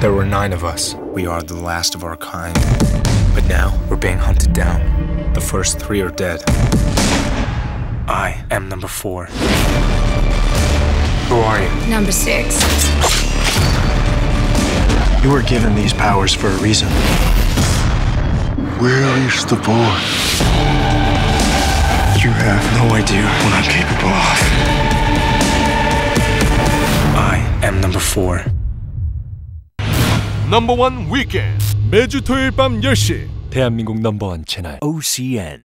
There were nine of us. We are the last of our kind. But now, we're being hunted down. The first three are dead. I am number four. Who are you? Number six. You were given these powers for a reason. Where is the boy? You have no idea what I'm capable of. I am number four. 넘버원 위켄드 매주 토요일 밤 10시. 대한민국 넘버원 채널 OCN